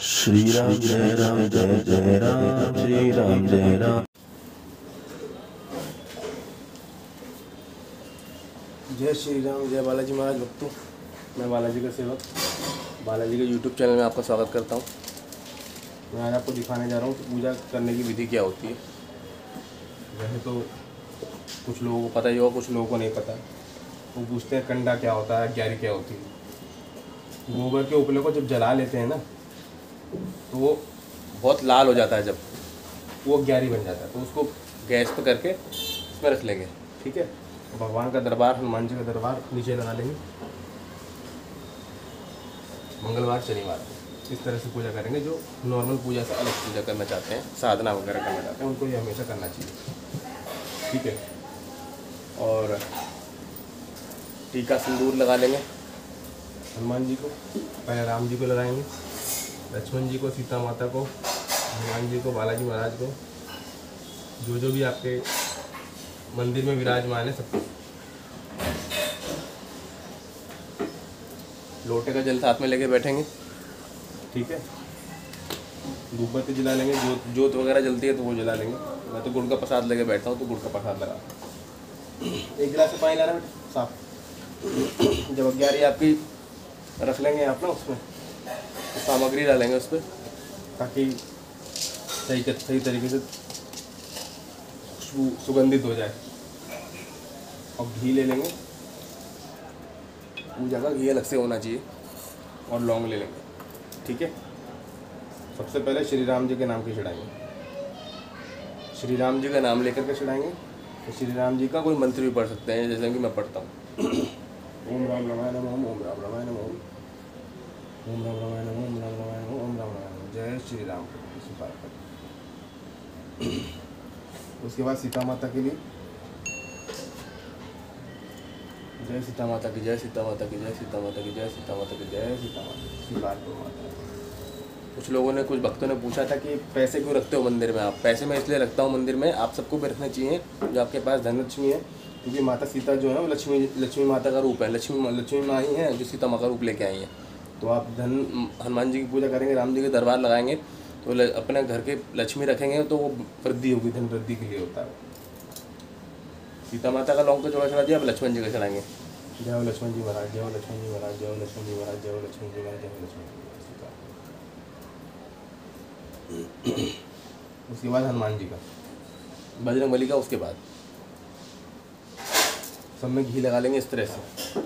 श्री राम जय राम जय जय राम श्री राम जय राम जय श्री राम, जय बालाजी महाराज भक्तों। मैं बालाजी का सेवक, बालाजी के यूट्यूब चैनल में आपका स्वागत करता हूँ। मैं आज आपको दिखाने जा रहा हूँ कि पूजा करने की विधि क्या होती है। वैसे तो कुछ लोगों को पता ही होगा, कुछ लोगों को नहीं पता। वो पूछते हैं, कंडा क्या होता है ग्यारी क्या होती है। गोबर के उपले को जब जला लेते हैं ना तो वो बहुत लाल हो जाता है जब वो ग्यारी बन जाता है। तो उसको गैस पर करके उसमें रख लेंगे, ठीक है? भगवान का दरबार, हनुमान जी का दरबार नीचे लगा लेंगे। मंगलवार, शनिवार, इस तरह से पूजा करेंगे जो नॉर्मल पूजा से अलग पूजा करना चाहते हैं, साधना वगैरह करना चाहते हैं, उनको ये हमेशा करना चाहिए, ठीक है? और टीका सिंदूर लगा लेंगे। हनुमान जी को पहले राम जी को लगाएँगे। लक्ष्मण जी को सीता माता को हनुमान जी को बालाजी महाराज को जो जो भी आपके मंदिर में विराजमान है सबको। लोटे का जल साथ में लेके बैठेंगे। ठीक है। धूप बत्ती जला लेंगे जोत जोत वगैरह जलती है तो वो जला लेंगे। मैं तो गुड़ का प्रसाद लेके बैठता हूँ तो गुड़ का प्रसाद लगा। एक गिलास पानी लाना बेटा साफ़। जब ग्यारह आपकी रख लेंगे आप ना उसमें। सामग्री डालेंगे उस पर ताकि सही सही तरीके से खुशबू सुगंधित हो जाए। और घी ले लेंगे। पूजा का घी अलग से होना चाहिए और लौंग ले लेंगे। ठीक है? सबसे पहले श्री राम जी के नाम की चढ़ाएँगे। श्री राम जी का नाम लेकर के चढ़ाएँगे। तो श्री राम जी का कोई मंत्र भी पढ़ सकते हैं जैसे कि मैं पढ़ता हूँ। ओम राम रमाय नमः ओम राम रमाय नमः ओम राम रमाय नमः ओम राम रमाय नमः ओम राम रमाय नमः जय श्री राम उसके बाद सीता माता के लिए। जय सीता माता की जय सीता माता की जय सीता माता की जय सीता माता की जय सीता माता की। माता कुछ लोगों ने कुछ भक्तों ने पूछा था कि पैसे क्यों रखते हो मंदिर में आप? पैसे मैं इसलिए रखता हूँ मंदिर में आप सबको भी रखने चाहिए जो आपके पास धनलक्ष्मी है क्योंकि माता सीता जो है वो लक्ष्मी लक्ष्मी माता का रूप है। लक्ष्मी लक्ष्मी माँ ही है जो सीता माँ का रूप लेके आई हैं। तो आप धन हनुमान जी की पूजा करेंगे राम जी के दरबार लगाएँगे तो ल- अपने घर के लक्ष्मी रखेंगे तो वो वृद्धि होगी धन वृद्धि के लिए होता है सीता माता का लौंग का जोड़ा चढ़ा दिया अब लक्ष्मण जी का चढ़ाएँगे। जय हो लक्ष्मण जी महाराज जय हो लक्ष्मण जी महाराज जय हो लक्ष्मण जी महाराज जय हो लक्ष्मण जी महाराज जय हो लक्ष्मण जी उसके बाद हनुमान जी का। बजरंग बली का उसके बाद। सब में घी लगा लेंगे इस तरह से।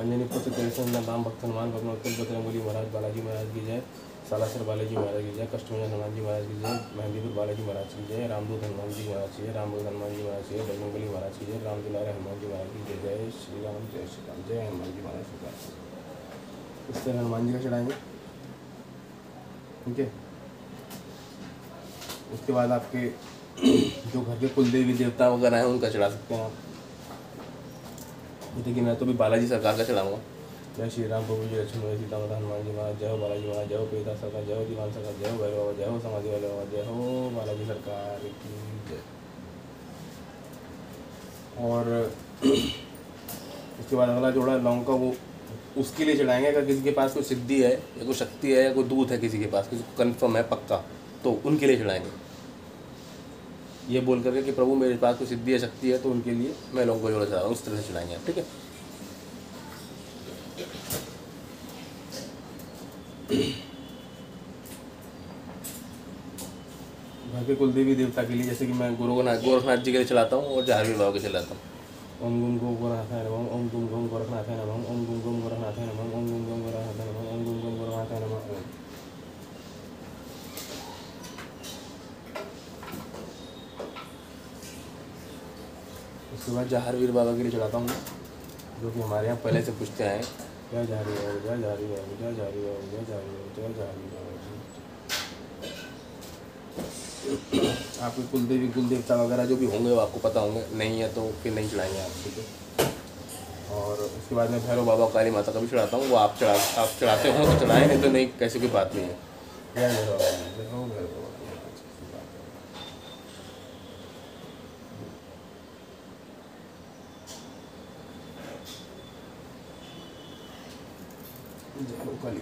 अंजनी पुत्र कृष्ण राम भक्त हनुमान भगवान बजरंग बली महाराज बालाजी महाराज की जय, सालासर बालाजी महाराज की जय कष्टमंजन हनुमान जी महाराज की जय, मेहंदीपुर बालाजी महाराज की जय, रामदूत हनुमान जी महाराज की जय, रामदूत हनुमान जी महाराज की जय, बजरंगबली महाराज की जय राम दुलारे हनुमान जी महाराज की जय जय श्री राम, जय श्री राम, जय हनुमान जी महाराज की इस तरह हनुमान जी का चढ़ाएँगे। ठीक है? उसके बाद आपके जो घर के कुल देवी देवता वगैरह हैं, उनका चढ़ा सकते हैं आप। जैसे कि मैं तो भी बालाजी सरकार का चढ़ाऊँगा जय श्री राम प्रभु जी, लक्ष्मण सीता माता हनुमान जी, महाराज, जय हो बालाजी महाराज, जय हो पेता सरकार, जय हो दीवान सरकार, जय हो भैरव बाबा, जय हो समाधि वाले बाबा जय हो बालाजी सरकार की जय। और उसके बाद अगला जोड़ा लौंग का, वो उसके लिए चढ़ाएँगे, अगर किसी के पास कोई सिद्धि है, या कोई शक्ति है, या कोई दूत है किसी के पास, किसी को कन्फर्म है पक्का तो उनके लिए चढ़ाएँगे। ये बोल करके कि प्रभु मेरे पास कोई सिद्धि है शक्ति है तो उनके लिए मैं लोगों का जोड़ा चढ़ा रहा हूँ उस तरह से चढ़ाएँगे आप, ठीक है? घर के कुल देवी देवता के लिए, जैसे कि मैं गोरखनाथ गोरखनाथ जी के लिए चलाता हूँ और जाहरवी बाबा के चलाता हूँ। ओम गुम गो गोरखनाथाय नमः ओम गुम गम गोरखनाथाय नमः ओम गुम गम गोरखनाथाय नमः ओम गुम गम गोरखनाथाय नमः ओम गुम गम गोरखनाथाय नमः ओम उसके बाद जहारवीर बाबा के लिए चढ़ाता हूँ जो कि हमारे यहाँ पहले से पूछते आए। जय जहारी बाबू जय जहारी बाबू जय जहारी बाबू जय जहारी बाबू जय जहारी जी आपके कुल देवी कुल देवता वगैरह जो भी होंगे, वो आपको पता होंगे, नहीं है तो फिर नहीं चढ़ाएँगे आप, ठीक है? और उसके बाद में भैरव बाबा काली माता का भी चढ़ाता हूँ, वो आप चढ़ा, आप चढ़ाते हो तो चढ़ाएँ, नहीं तो नहीं, कैसे कोई बात नहीं है। जय भैरव भैरव बाबा की जय, ऐसी बात है। जय हो काली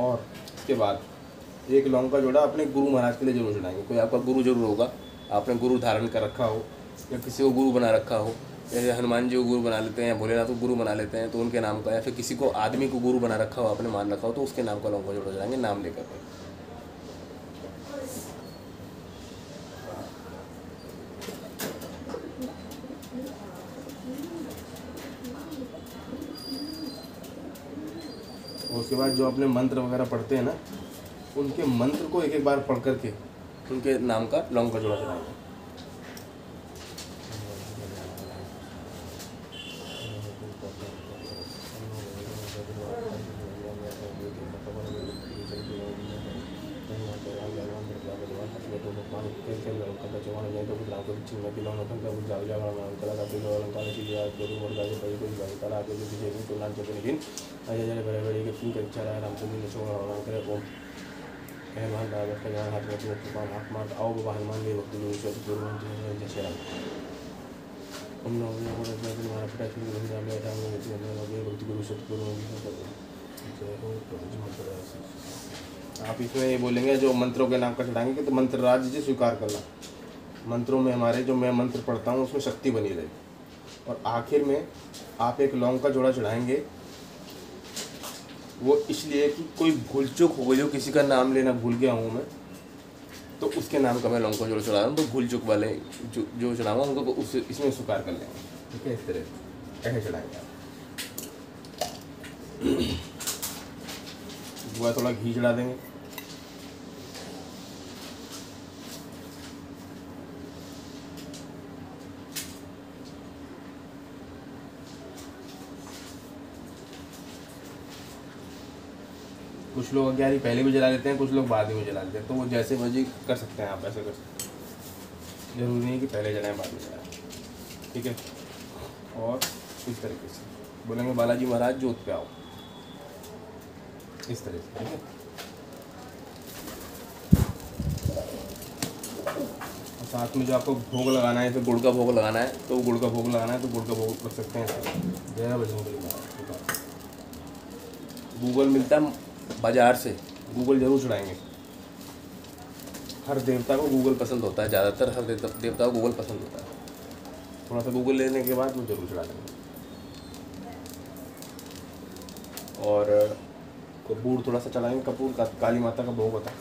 और उसके बाद एक लौंग का जोड़ा अपने गुरु महाराज के लिए ज़रूर चढ़ाएँगे। कोई आपका गुरु ज़रूर होगा। आपने गुरु धारण कर रखा हो, या किसी को गुरु बना रखा हो, या हनुमान जी को गुरु बना लेते हैं भोलेनाथ को गुरु बना लेते हैं तो उनके नाम का, या फिर किसी को आदमी को गुरु बना रखा हो, आपने मान रखा हो तो उसके नाम का लौंग का जोड़ा चढ़ाएँगे, नाम लेकर के और उसके बाद जो अपने मंत्र वगैरह पढ़ते हैं ना, उनके मंत्र को एक एक बार पढ़ करके उनके नाम का लौंग का जोड़ा चढ़ाएँगे आओ बाबा हनुमान भक्ति गुरु जय श्री राम पिता श्री गुरु राम जय जय भक्ति गुरु सतगुरु जय हो आप इसमें ये बोलेंगे जो मंत्रों के नाम का चढ़ाएँगे कि तो मंत्र राज जी स्वीकार करना मंत्रों में हमारे जो मैं मंत्र पढ़ता हूँ उसमें शक्ति बनी रहे और आखिर में आप एक लौंग का जोड़ा चढ़ाएँगे वो इसलिए कि कोई भूल चुक हो गई हो किसी का नाम लेना भूल गया हूँ मैं तो उसके नाम का मैं लौंग जो चला रहा हूँ तो भूल चुक वाले जो जो चढ़ाऊँगा उनको उस, इसमें स्वीकार कर लेंगे। ठीक है, इस तरह ऐसे चलाएँगे आप। थोड़ा घी चढ़ा देंगे। कुछ लोग ग्यारह पहले भी जला लेते हैं, कुछ लोग बाद में जला लेते हैं। तो वो जैसे मर्ज़ी कर सकते हैं आप, ऐसे कर सकते हैं। ज़रूरी नहीं कि पहले जलाएँ, बाद में जलाएँ। ठीक है? और इस तरीके से। बोलेंगे, बालाजी महाराज जोत पे आओ। इस तरह से, ठीक है? साथ में जो आपको भोग लगाना है, जैसे गुड़ का भोग लगाना है तो गुड़ का भोग लगाना है तो गुड़ का भोग रख सकते हैं। जय बजरंग गूगल मिलता है बाज़ार से गूगल ज़रूर चढ़ाएँगे हर देवता को गूगल पसंद होता है, ज़्यादातर हर देवता देवता को गूगल पसंद होता है। थोड़ा सा गूगल लेने के बाद वो ज़रूर चढ़ा देंगे और, कपूर थोड़ा सा चलाएँगे, कपूर का, काली माता का भोग होता है।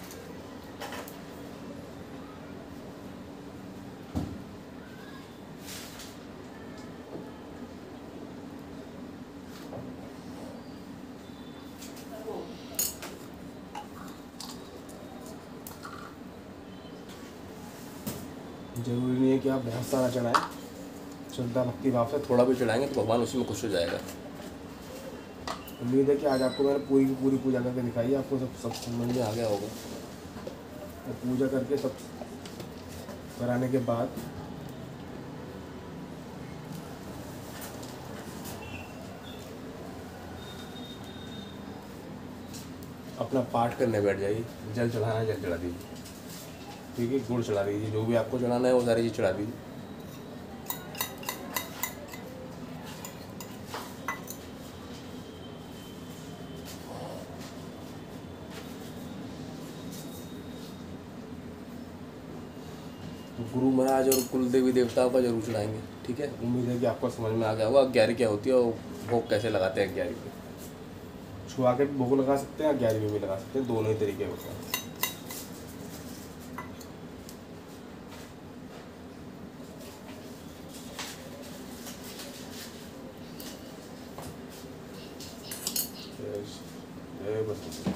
ज़रूरी नहीं है कि आप बहुत सारा चढ़ाएँ। श्रद्धा, भक्ति भाव से थोड़ा भी चढ़ाएँगे तो भगवान उसी में खुश हो जाएगा। उम्मीद है कि आज आपको मैंने पूरी की पूरी पूजा करके दिखाई है आपको सब सब समझ में आ गया होगा। तो पूजा करके सब कराने के बाद अपना पाठ करने बैठ जाइए। जल चढ़ाना जल चढ़ा दीजिए। ठीक है गुड़ चढ़ा दीजिए जो भी आपको चढ़ाना है वो सारी चीज़ चढ़ा दीजिए तो गुरु महाराज और कुल देवी देवताओं का ज़रूर चढ़ाएँगे ठीक है? उम्मीद है कि आपको समझ में आ गया होगा ग्यारह क्या होती है और भोग कैसे लगाते हैं ग्यारह पे। छुआ के भोग लगा सकते हैं ग्यारह में भी लगा सकते हैं दोनों ही तरीके होते हैं जय बसंत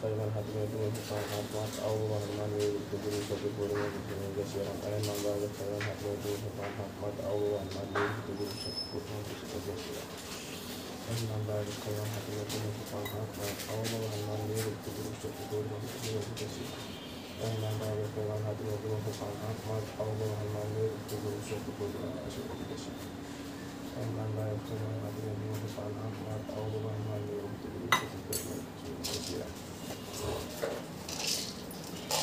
हनुमान बाबा हनुमान हाथ में तुम पाँच हाथ पाँच आओ हनुमान वे बुद्ध गुरु सब बोले जय श्री राम हनुमान बाबा हनुमान हाथ में तुम पाँच हाथ पाँच आओ हनुमान वे बुद्ध गुरु सब बोले जय श्री राम हनुमान बाबा हनुमान हाथ में तुम पाँच हाथ पाँच आओ हनुमान वे बुद्ध गुरु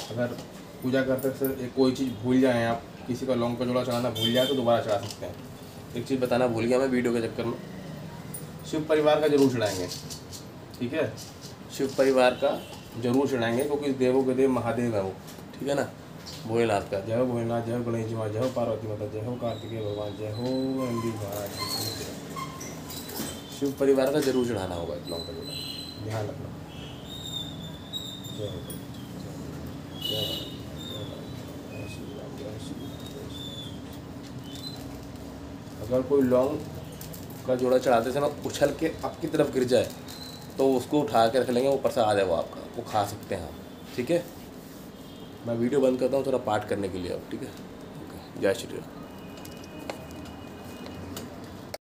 अगर पूजा करते से एक कोई चीज़ भूल जाए, आप किसी का लौंग का जोड़ा चढ़ाना भूल जाए तो दोबारा चढ़ा सकते हैं। एक चीज़ बताना भूल गया मैं वीडियो के चक्कर में। शिव परिवार का ज़रूर चढ़ाएँगे, ठीक है? शिव परिवार का ज़रूर चढ़ाएँगे, क्योंकि देवों के देव महादेव है वो, ठीक है ना? भोलेनाथ का जय हो भोलेनाथ जय हो गणेश जी महाराज जय हो पार्वती माता जय हो कार्तिकेय भगवान जय हो नंदी महाराज शिव परिवार का ज़रूर चढ़ाना होगा एक लौंग का ध्यान रखना जय हो जय हो, हो। अगर कोई लौंग का जोड़ा चढ़ाते समय उछल के आपकी तरफ़ गिर जाए तो उसको उठा के रख लेंगे ऊपर से आ जाए वो आपका वो खा सकते हैं आप ठीक है मैं वीडियो बंद करता हूँ थोड़ा पाठ करने के लिए अब, ठीक है? ओके जय श्री राम।